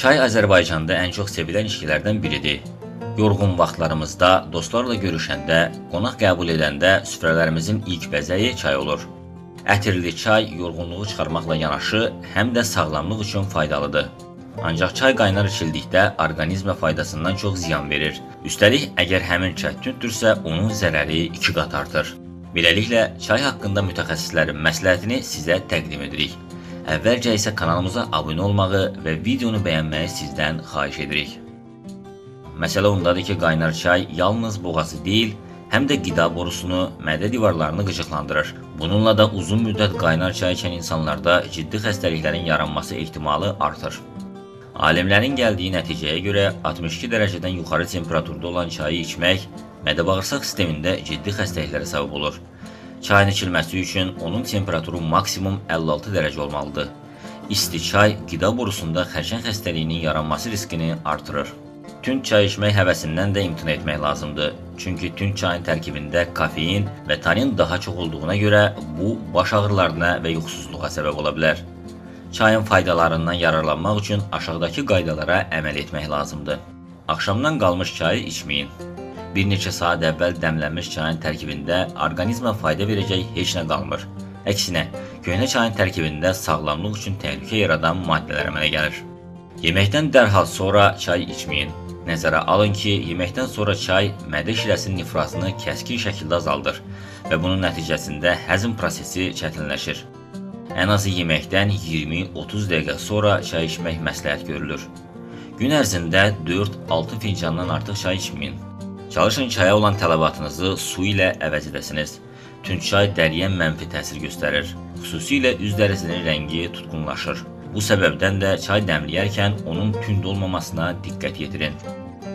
Çay Azərbaycanda ən çox sevilən içkilərdən biridir. Yorğun vaxtlarımızda, dostlarla görüşəndə, qonaq qəbul edəndə süfrələrimizin ilk bəzəyi çay olur. Ətirli çay yorğunluğu çıxarmaqla yanaşı, həm də sağlamlıq üçün faydalıdır. Ancaq çay qaynar içildikdə orqanizmə faydasından çox ziyan verir. Üstəlik, əgər həmin çay tünddürsə, onun zərəri 2 qat artır. Beləliklə, çay haqqında mütəxəssislərin məsləhətini sizə təqdim edirik. Əvvəlcə isə kanalımıza abunə olmağı və videonu bəyənməyi sizdən xahiş edirik. Məsələ ondadır ki, qaynar çay yalnız boğazı deyil, həm də qida borusunu, mədə divarlarını qıcıqlandırır. Bununla da uzun müddət qaynar çay içən insanlarda ciddi xəstəliklərin yaranması ehtimalı artır. Alimlərin gəldiyi nəticəyə görə 62 dərəcədən yuxarı temperaturda olan çayı içmək mədə-bağırsaq sistemində ciddi xəstəliklərə səbəb olur. Çayın içilməsi üçün onun temperaturu maksimum 56 dərəcə olmalıdır. İsti çay qida borusunda xərçəng xəstəliyinin yaranması riskini artırır. Tünd çay içmək həvəsindən də imtina etmək lazımdır. Çünki tünd çayın tərkibində kofein və tanin daha çox olduğuna görə bu baş ağrılarına və yuxusuzluğa səbəb ola bilər. Çayın faydalarından yararlanmaq üçün aşağıdakı qaydalara əməl etmək lazımdır. Axşamdan qalmış çayı içməyin. Bir neçə saat əvvəl dəmlənmiş çayın tərkibində orqanizmə fayda verəcək heç nə qalmır. Əksinə, köhnə çayın tərkibində sağlamlıq üçün təhlükə yaradan maddələr əmələ gəlir. Yeməkdən dərhal sonra çay içməyin. Nəzərə alın ki, yeməkdən sonra çay mədə şirəsinin nifrazını kəskin şəkildə azaldır və bunun nəticəsində həzm prosesi çətinləşir. Ən azı yeməkdən 20-30 dəqiqə sonra çay içmək məsləhət görülür. Gün ərzində 4-6 fincandan artıq çay içməyin. Çalışın çaya olan tələbatınızı su ilə əvəz edəsiniz. Tünd çay dəriyə mənfi təsir göstərir. Xüsusilə üz dərisinin rəngi tutqunlaşır. Bu səbəbdən də çay dəmləyərkən onun tünd olmamasına diqqət yetirin.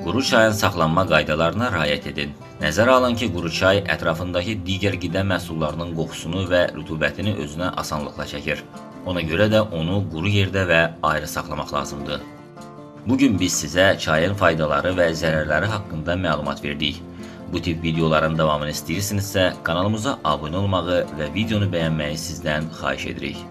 Quru çayın saxlanma qaydalarına riayət edin. Nəzərə alın ki, quru çay ətrafındakı digər qida məhsullarının qoxusunu və rütubətini özünə asanlıqla çəkir. Ona görə də onu quru yerdə və ayrı saxlamaq lazımdır. Bu gün biz sizə çayın faydaları və zərərləri haqqında məlumat verdik. Bu tip videoların davamını istəyirsinizsə, kanalımıza abunə olmağı və videonu bəyənməyi sizdən xahiş edirik.